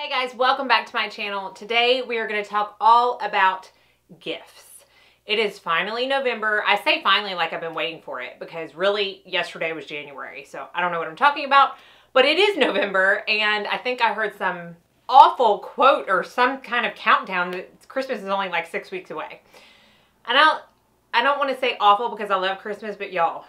Hey guys, welcome back to my channel. Today we are going to talk all about gifts. It is finally November. I say finally like I've been waiting for it because really yesterday was January, so I don't know what I'm talking about, but it is November and I think I heard some awful quote or some kind of countdown that Christmas is only like six weeks away. And I don't, I don't want to say awful because I love Christmas, but y'all,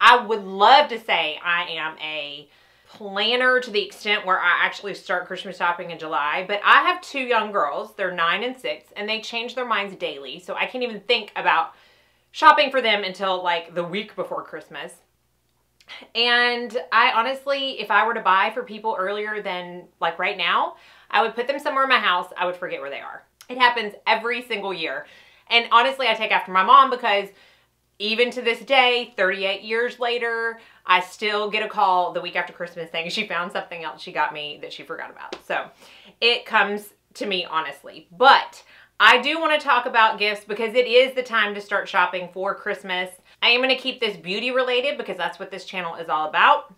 I would love to say I am a planner to the extent where I actually start Christmas shopping in July, but I have two young girls, they're nine and six, and they change their minds daily. So I can't even think about shopping for them until like the week before Christmas. And I honestly, if I were to buy for people earlier than like right now, I would put them somewhere in my house. I would forget where they are. It happens every single year. And honestly, I take after my mom because even to this day, 38 years later, I still get a call the week after Christmas saying she found something else she got me that she forgot about. So it comes to me honestly. But I do want to talk about gifts because it is the time to start shopping for Christmas. I am going to keep this beauty related because that's what this channel is all about.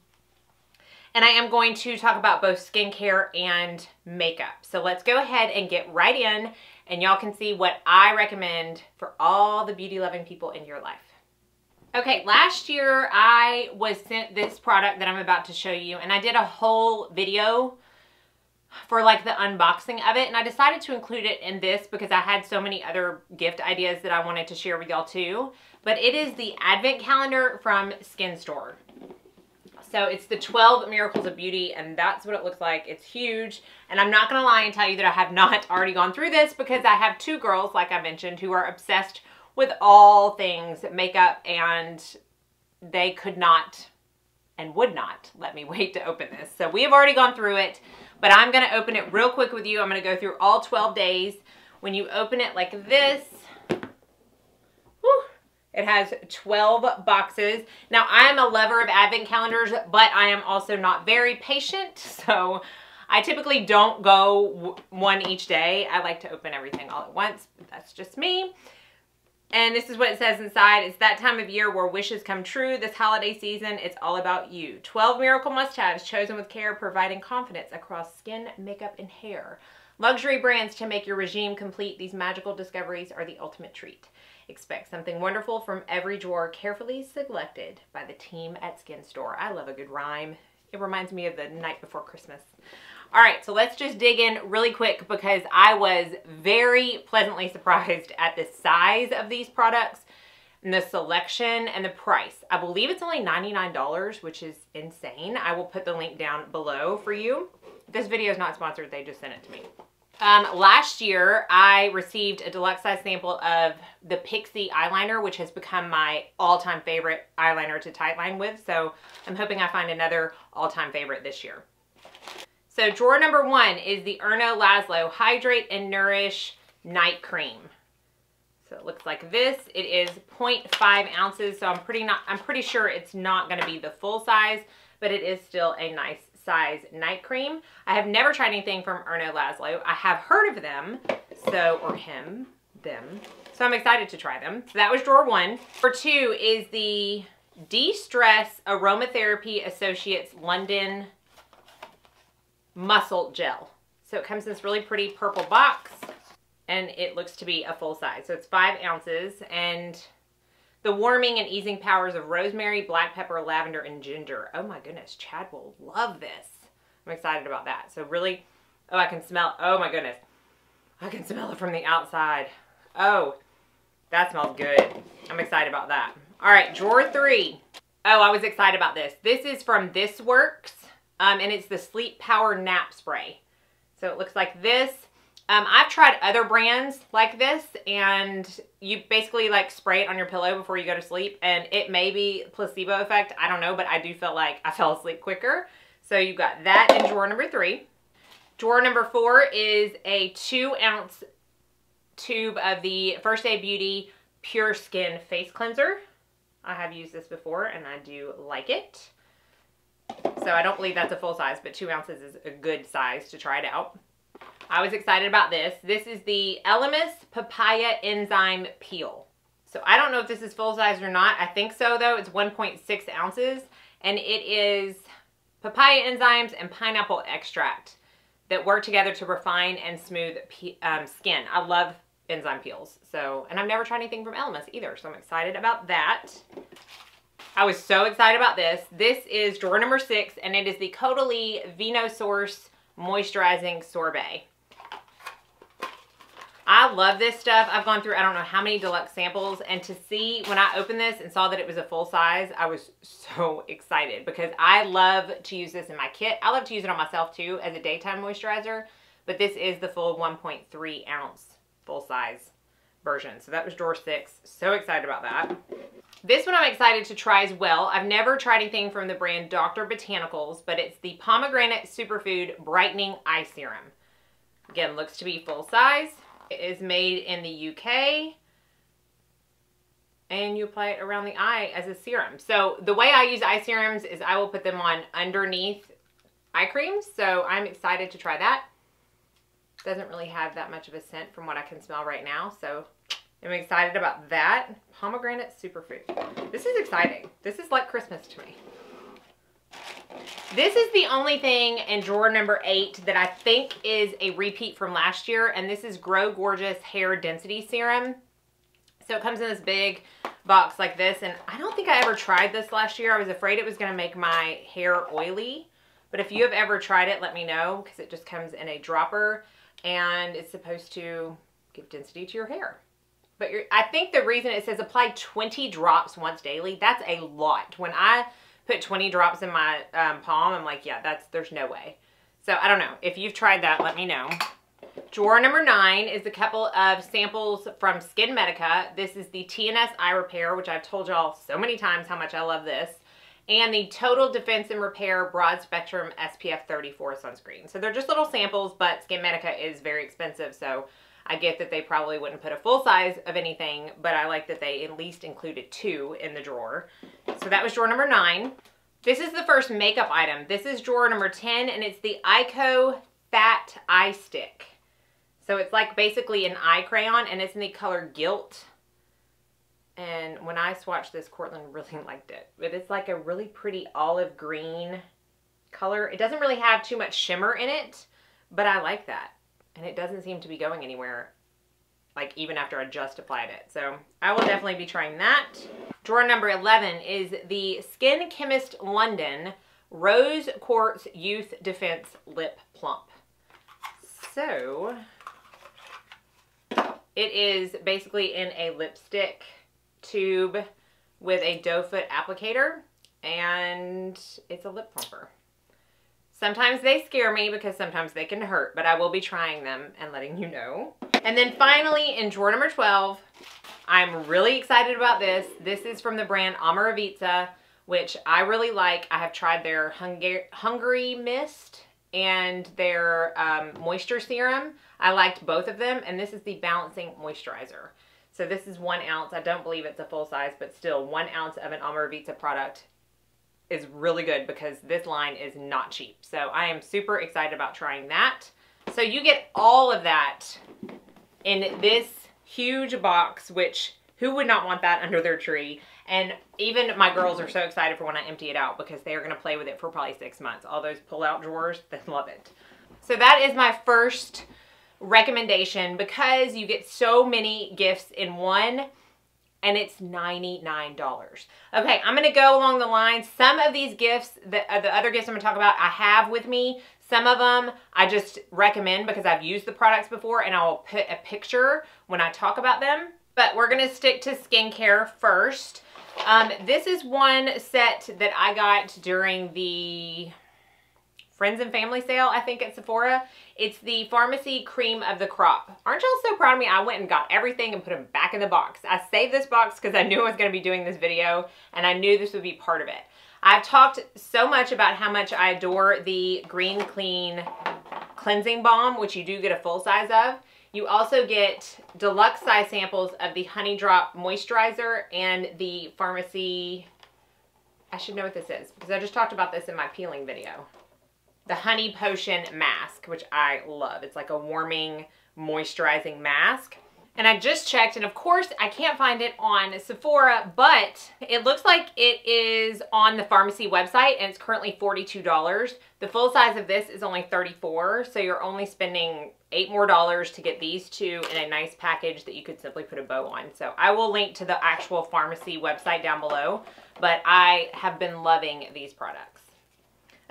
And I am going to talk about both skincare and makeup. So let's go ahead and get right in and y'all can see what I recommend for all the beauty loving people in your life. Okay, last year I was sent this product that I'm about to show you and I did a whole video for like the unboxing of it and I decided to include it in this because I had so many other gift ideas that I wanted to share with y'all too. But it is the advent calendar from Skin Store. So it's the 12 Miracles of Beauty and that's what it looks like. It's huge and I'm not gonna lie and tell you that I have not already gone through this because I have two girls, like I mentioned, who are obsessed with all things makeup and they could not and would not let me wait to open this. So we have already gone through it, but I'm going to open it real quick with you. I'm going to go through all 12 days. When you open it like this, it has 12 boxes. Now, I am a lover of advent calendars, but I am also not very patient. So I typically don't go one each day. I like to open everything all at once. but That's just me. And this is what it says inside. It's that time of year where wishes come true. This holiday season, it's all about you. 12 miracle must-haves chosen with care, providing confidence across skin, makeup, and hair. Luxury brands to make your regime complete. These magical discoveries are the ultimate treat. Expect something wonderful from every drawer, carefully selected by the team at Skin Store. I love a good rhyme. It reminds me of the night before Christmas. All right, so let's just dig in really quick because I was very pleasantly surprised at the size of these products and the selection and the price. I believe it's only $99, which is insane. I will put the link down below for you. This video is not sponsored. They just sent it to me. Um, last year, I received a deluxe size sample of the Pixi eyeliner, which has become my all-time favorite eyeliner to tightline with. So I'm hoping I find another all-time favorite this year. So drawer number one is the Erno Laszlo Hydrate and Nourish Night Cream. So it looks like this. It is 0.5 ounces, so I'm pretty not I'm pretty sure it's not going to be the full size, but it is still a nice size night cream. I have never tried anything from Erno Laszlo. I have heard of them, so or him, them. So I'm excited to try them. So that was drawer one. Drawer two is the De-Stress Aromatherapy Associates London muscle gel. So it comes in this really pretty purple box and it looks to be a full size. So it's five ounces and the warming and easing powers of rosemary, black pepper, lavender, and ginger. Oh my goodness, Chad will love this. I'm excited about that. So really, oh, I can smell, oh my goodness. I can smell it from the outside. Oh, that smells good. I'm excited about that. All right, drawer three. Oh, I was excited about this. This is from This Works um, and it's the Sleep Power Nap Spray. So it looks like this. Um, I've tried other brands like this and you basically like spray it on your pillow before you go to sleep and it may be placebo effect. I don't know, but I do feel like I fell asleep quicker. So you've got that in drawer number three. Drawer number four is a two ounce tube of the First Aid Beauty Pure Skin Face Cleanser. I have used this before and I do like it. So I don't believe that's a full size, but two ounces is a good size to try it out. I was excited about this. This is the Elemis Papaya Enzyme Peel. So I don't know if this is full size or not. I think so though. It's 1.6 ounces and it is papaya enzymes and pineapple extract. that work together to refine and smooth um, skin. I love enzyme peels. So, and I've never tried anything from Elemis either. So I'm excited about that. I was so excited about this. This is drawer number six, and it is the Caudalie Vinosource Moisturizing Sorbet. I love this stuff. I've gone through I don't know how many deluxe samples and to see when I opened this and saw that it was a full size, I was so excited because I love to use this in my kit. I love to use it on myself too as a daytime moisturizer, but this is the full 1.3 ounce full size version. So that was drawer six. So excited about that. This one I'm excited to try as well. I've never tried anything from the brand Dr. Botanicals, but it's the Pomegranate Superfood Brightening Eye Serum. Again, looks to be full size. It is made in the UK. And you apply it around the eye as a serum. So the way I use eye serums is I will put them on underneath eye creams. So I'm excited to try that. Doesn't really have that much of a scent from what I can smell right now. So I'm excited about that. Pomegranate superfood. This is exciting. This is like Christmas to me. This is the only thing in drawer number eight that I think is a repeat from last year. And this is Grow Gorgeous Hair Density Serum. So it comes in this big box like this. And I don't think I ever tried this last year. I was afraid it was going to make my hair oily. But if you have ever tried it, let me know because it just comes in a dropper and it's supposed to give density to your hair. But I think the reason it says apply 20 drops once daily, that's a lot. When I put 20 drops in my um, palm, I'm like, yeah, that's there's no way. So I don't know. If you've tried that, let me know. Drawer number nine is a couple of samples from SkinMedica. This is the TNS Eye Repair, which I've told y'all so many times how much I love this and the Total Defense and Repair Broad Spectrum SPF 34 sunscreen. So they're just little samples, but SkinMedica is very expensive, so I get that they probably wouldn't put a full size of anything, but I like that they at least included two in the drawer. So that was drawer number nine. This is the first makeup item. This is drawer number 10, and it's the Eyeko Fat Eye Stick. So it's like basically an eye crayon, and it's in the color Gilt. And when I swatched this, Cortland really liked it. But it's like a really pretty olive green color. It doesn't really have too much shimmer in it, but I like that. And it doesn't seem to be going anywhere, like even after I just applied it. So I will definitely be trying that. Drawer number 11 is the Skin Chemist London Rose Quartz Youth Defense Lip Plump. So it is basically in a lipstick tube with a doe foot applicator and it's a lip plumper. Sometimes they scare me because sometimes they can hurt, but I will be trying them and letting you know. And then finally in drawer number 12, I'm really excited about this. This is from the brand Omorovicza, which I really like. I have tried their Hungary Mist and their um, Moisture Serum. I liked both of them, and this is the Balancing Moisturizer. So this is one ounce. I don't believe it's a full size, but still one ounce of an Omorovicza product is really good because this line is not cheap. So I am super excited about trying that. So you get all of that in this huge box, which who would not want that under their tree? And even my girls are so excited for when I empty it out because they are going to play with it for probably six months. All those pull-out drawers, they love it. So that is my first recommendation because you get so many gifts in one and it's $99. Okay, I'm gonna go along the lines. Some of these gifts, the, uh, the other gifts I'm gonna talk about, I have with me. Some of them I just recommend because I've used the products before and I will put a picture when I talk about them. But we're gonna stick to skincare first. Um, this is one set that I got during the friends and family sale, I think at Sephora. It's the Farmacy Cream of the Crop. Aren't y'all so proud of me? I went and got everything and put them back in the box. I saved this box because I knew I was going to be doing this video and I knew this would be part of it. I've talked so much about how much I adore the Green Clean Cleansing Balm, which you do get a full size of. You also get deluxe size samples of the Honey Drop Moisturizer and the Farmacy, I should know what this is because I just talked about this in my peeling video the Honey Potion Mask, which I love. It's like a warming, moisturizing mask. And I just checked, and of course, I can't find it on Sephora, but it looks like it is on the Farmacy website, and it's currently $42. The full size of this is only 34 so you're only spending eight more dollars to get these two in a nice package that you could simply put a bow on. So I will link to the actual Farmacy website down below, but I have been loving these products.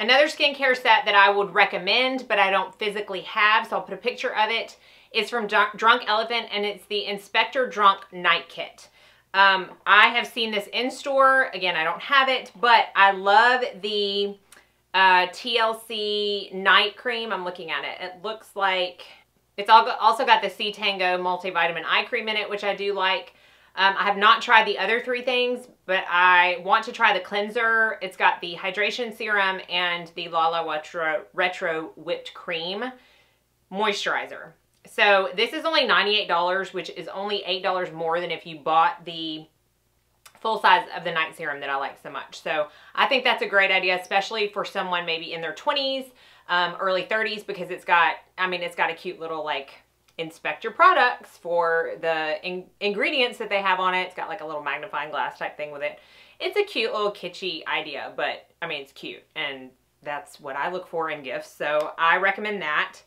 Another skincare set that I would recommend, but I don't physically have, so I'll put a picture of it, is from Drunk Elephant, and it's the Inspector Drunk Night Kit. Um, I have seen this in store. Again, I don't have it, but I love the uh, TLC night cream. I'm looking at it. It looks like it's also got the C Tango multivitamin eye cream in it, which I do like. Um, I have not tried the other three things, but I want to try the cleanser. It's got the hydration serum and the Lala Retro, Retro whipped cream moisturizer. So this is only $98, which is only $8 more than if you bought the full size of the night serum that I like so much. So I think that's a great idea, especially for someone maybe in their 20s, um, early 30s, because it's got, I mean, it's got a cute little like inspect your products for the in ingredients that they have on it. It's got like a little magnifying glass type thing with it. It's a cute little kitschy idea, but I mean, it's cute and that's what I look for in gifts. So I recommend that.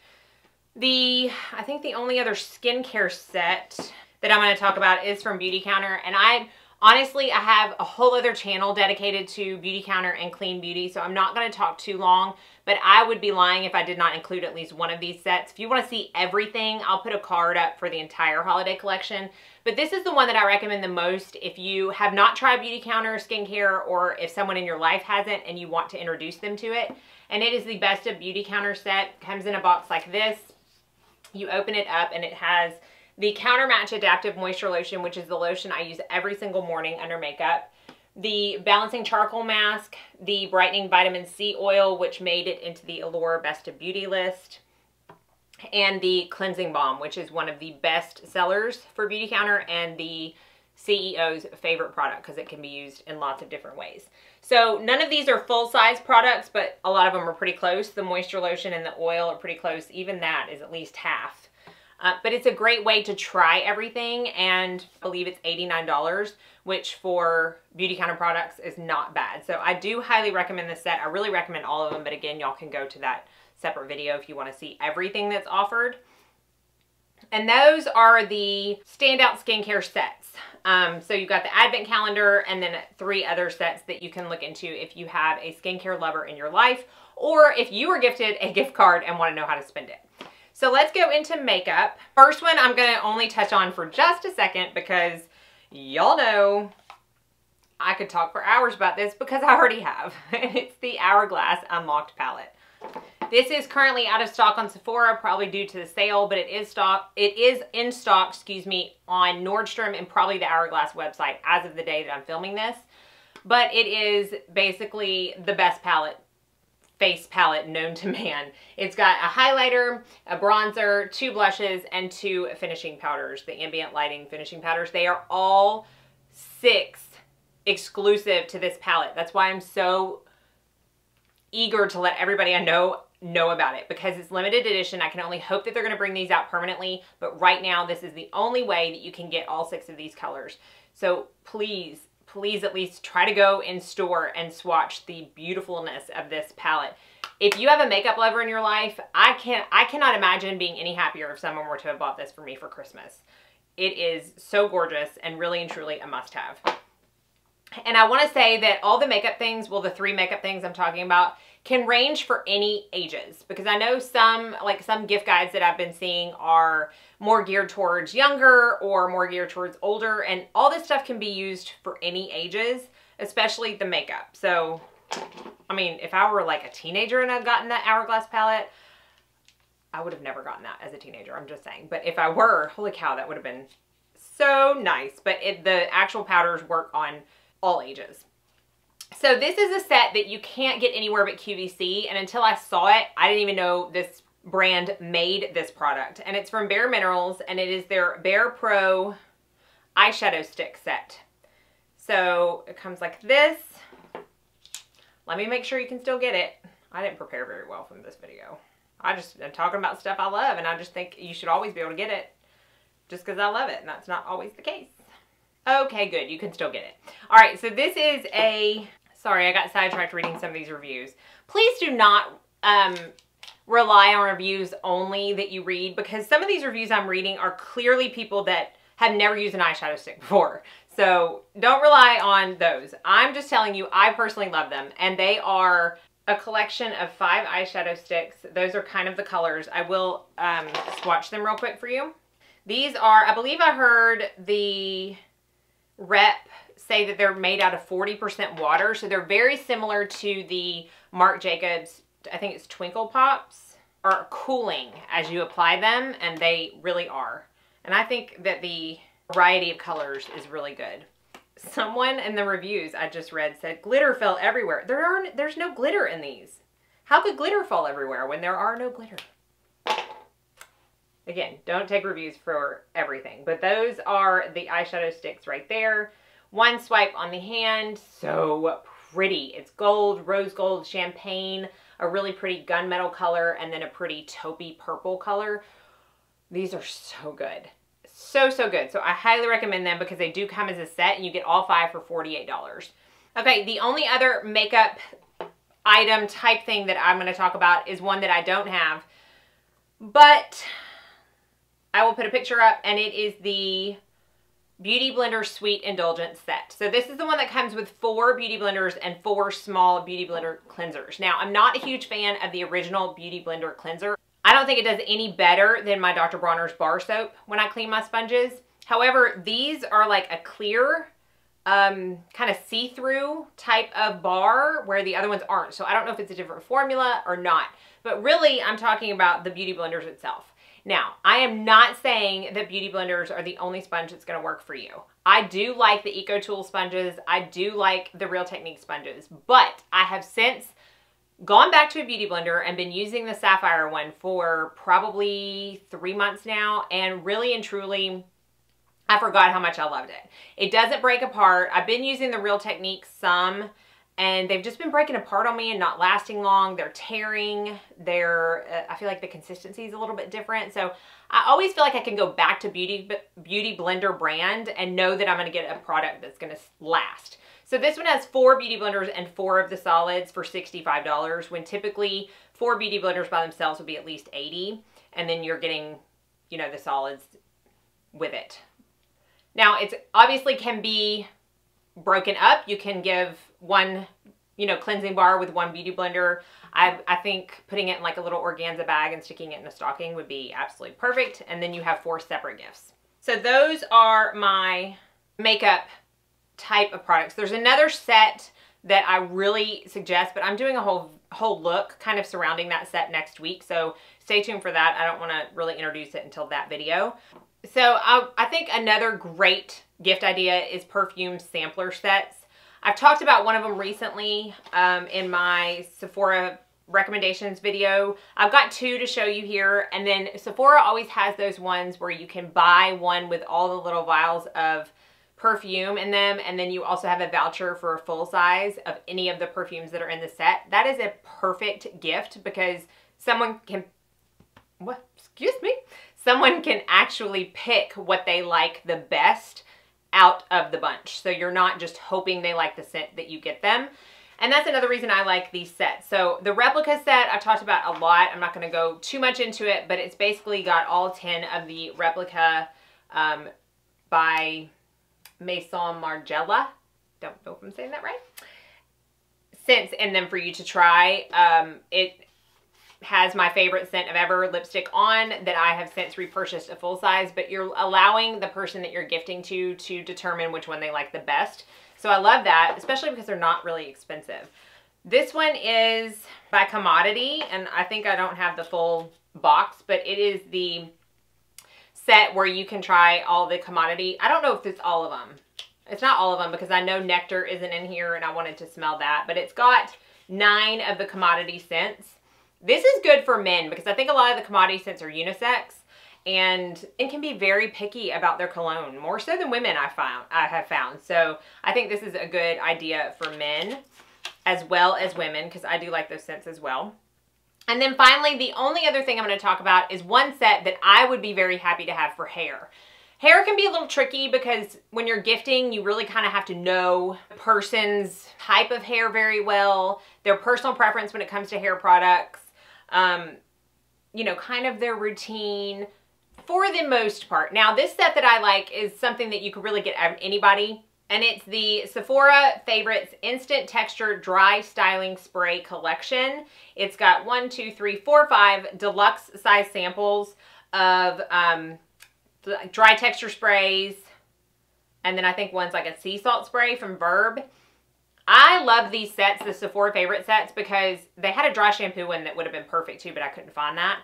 The, I think the only other skincare set that I'm going to talk about is from Beautycounter and I Honestly, I have a whole other channel dedicated to Beautycounter and Clean Beauty, so I'm not going to talk too long, but I would be lying if I did not include at least one of these sets. If you want to see everything, I'll put a card up for the entire holiday collection, but this is the one that I recommend the most if you have not tried Beautycounter skincare or if someone in your life hasn't and you want to introduce them to it. And it is the Best of Beautycounter set. Comes in a box like this. You open it up and it has the Countermatch Adaptive Moisture Lotion, which is the lotion I use every single morning under makeup. The Balancing Charcoal Mask, the Brightening Vitamin C Oil, which made it into the Allure Best of Beauty list, and the Cleansing Balm, which is one of the best sellers for Beautycounter and the CEO's favorite product because it can be used in lots of different ways. So none of these are full-size products, but a lot of them are pretty close. The moisture lotion and the oil are pretty close. Even that is at least half uh, but it's a great way to try everything and I believe it's $89, which for Beautycounter products is not bad. So I do highly recommend this set. I really recommend all of them, but again, y'all can go to that separate video if you want to see everything that's offered. And those are the standout skincare sets. Um, so you've got the advent calendar and then three other sets that you can look into if you have a skincare lover in your life or if you were gifted a gift card and want to know how to spend it. So let's go into makeup. First one I'm going to only touch on for just a second because y'all know I could talk for hours about this because I already have. it's the Hourglass Unlocked Palette. This is currently out of stock on Sephora, probably due to the sale, but it is stock. It is in stock, excuse me, on Nordstrom and probably the Hourglass website as of the day that I'm filming this. But it is basically the best palette face palette known to man. It's got a highlighter, a bronzer, two blushes, and two finishing powders, the ambient lighting finishing powders. They are all six exclusive to this palette. That's why I'm so eager to let everybody I know know about it because it's limited edition. I can only hope that they're going to bring these out permanently, but right now this is the only way that you can get all six of these colors. So please please at least try to go in store and swatch the beautifulness of this palette. If you have a makeup lover in your life, I can't I cannot imagine being any happier if someone were to have bought this for me for Christmas. It is so gorgeous and really and truly a must-have. And I want to say that all the makeup things, well, the three makeup things I'm talking about, can range for any ages because I know some like some gift guides that I've been seeing are more geared towards younger or more geared towards older and all this stuff can be used for any ages especially the makeup. So I mean if I were like a teenager and I'd gotten that hourglass palette I would have never gotten that as a teenager I'm just saying. But if I were holy cow that would have been so nice. But it, the actual powders work on all ages so this is a set that you can't get anywhere but QVC. And until I saw it, I didn't even know this brand made this product. And it's from Bare Minerals and it is their Bare Pro eyeshadow stick set. So it comes like this. Let me make sure you can still get it. I didn't prepare very well for this video. I just am talking about stuff I love and I just think you should always be able to get it. just because I love it, and that's not always the case. Okay, good. You can still get it. All right, so this is a, sorry, I got sidetracked reading some of these reviews. Please do not um, rely on reviews only that you read because some of these reviews I'm reading are clearly people that have never used an eyeshadow stick before. So don't rely on those. I'm just telling you, I personally love them and they are a collection of five eyeshadow sticks. Those are kind of the colors. I will um, swatch them real quick for you. These are, I believe I heard the rep say that they're made out of 40% water. So they're very similar to the Marc Jacobs, I think it's Twinkle Pops, are cooling as you apply them. And they really are. And I think that the variety of colors is really good. Someone in the reviews I just read said glitter fell everywhere. There are there's no glitter in these. How could glitter fall everywhere when there are no glitter? Again, don't take reviews for everything, but those are the eyeshadow sticks right there. One swipe on the hand, so pretty. It's gold, rose gold, champagne, a really pretty gunmetal color, and then a pretty taupey purple color. These are so good. So, so good. So I highly recommend them because they do come as a set and you get all five for $48. Okay, the only other makeup item type thing that I'm going to talk about is one that I don't have. But I will put a picture up and it is the Beauty Blender Sweet Indulgence Set. So this is the one that comes with four Beauty Blenders and four small Beauty Blender cleansers. Now, I'm not a huge fan of the original Beauty Blender cleanser. I don't think it does any better than my Dr. Bronner's bar soap when I clean my sponges. However, these are like a clear, um, kind of see-through type of bar where the other ones aren't. So I don't know if it's a different formula or not. But really, I'm talking about the Beauty Blenders itself. Now, I am not saying that Beauty Blenders are the only sponge that's going to work for you. I do like the EcoTool sponges. I do like the Real Technique sponges. But I have since gone back to a beauty blender and been using the sapphire one for probably three months now and really and truly I forgot how much I loved it. It doesn't break apart. I've been using the Real Technique some and they've just been breaking apart on me and not lasting long. They're tearing. They're, uh, I feel like the consistency is a little bit different. So I always feel like I can go back to Beauty, Beauty Blender brand and know that I'm going to get a product that's going to last. So this one has four beauty blenders and four of the solids for $65 when typically four beauty blenders by themselves would be at least 80 and then you're getting, you know, the solids with it. Now it's obviously can be broken up. You can give one, you know, cleansing bar with one beauty blender. I, I think putting it in like a little organza bag and sticking it in a stocking would be absolutely perfect. And then you have four separate gifts. So those are my makeup type of products. There's another set that I really suggest, but I'm doing a whole whole look kind of surrounding that set next week. So stay tuned for that. I don't want to really introduce it until that video. So I, I think another great gift idea is perfume sampler sets. I've talked about one of them recently um, in my Sephora recommendations video. I've got two to show you here. And then Sephora always has those ones where you can buy one with all the little vials of perfume in them and then you also have a voucher for a full size of any of the perfumes that are in the set. That is a perfect gift because someone can, what, excuse me, someone can actually pick what they like the best out of the bunch. So you're not just hoping they like the scent that you get them. And that's another reason I like these sets. So the replica set I've talked about a lot. I'm not going to go too much into it, but it's basically got all 10 of the replica um, by Maison Margiela. Don't know if I'm saying that right. Scents and then for you to try. Um, it has my favorite scent of ever lipstick on that I have since repurchased a full size, but you're allowing the person that you're gifting to to determine which one they like the best. So I love that, especially because they're not really expensive. This one is by Commodity, and I think I don't have the full box, but it is the set where you can try all the commodity. I don't know if it's all of them. It's not all of them because I know Nectar isn't in here and I wanted to smell that. But it's got nine of the commodity scents. This is good for men because I think a lot of the commodity scents are unisex and and can be very picky about their cologne more so than women I found I have found so I think this is a good idea for men as well as women because I do like those scents as well and then finally, the only other thing I'm going to talk about is one set that I would be very happy to have for hair. Hair can be a little tricky because when you're gifting, you really kind of have to know the person's type of hair very well, their personal preference when it comes to hair products, um, you know, kind of their routine for the most part. Now, this set that I like is something that you could really get anybody and it's the Sephora Favorites Instant Texture Dry Styling Spray Collection. It's got one, two, three, four, five deluxe size samples of um, dry texture sprays. And then I think one's like a sea salt spray from Verb. I love these sets, the Sephora favorite sets, because they had a dry shampoo one that would have been perfect too, but I couldn't find that.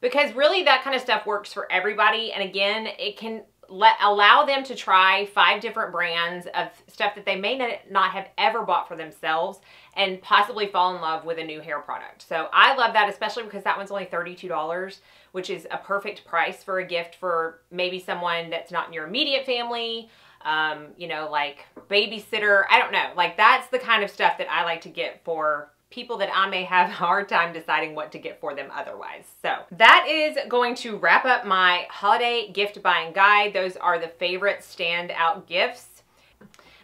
Because really that kind of stuff works for everybody. And again, it can let allow them to try five different brands of stuff that they may not have ever bought for themselves and possibly fall in love with a new hair product. So I love that, especially because that one's only $32, which is a perfect price for a gift for maybe someone that's not in your immediate family, um, you know, like babysitter. I don't know. Like that's the kind of stuff that I like to get for people that I may have a hard time deciding what to get for them otherwise. So that is going to wrap up my holiday gift buying guide. Those are the favorite standout gifts.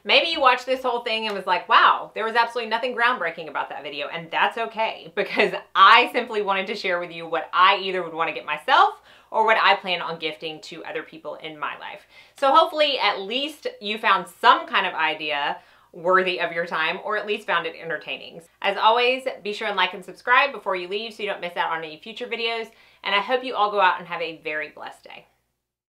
Maybe you watched this whole thing and was like, wow, there was absolutely nothing groundbreaking about that video. And that's okay because I simply wanted to share with you what I either would want to get myself or what I plan on gifting to other people in my life. So hopefully at least you found some kind of idea worthy of your time or at least found it entertaining. As always, be sure and like and subscribe before you leave so you don't miss out on any future videos. And I hope you all go out and have a very blessed day.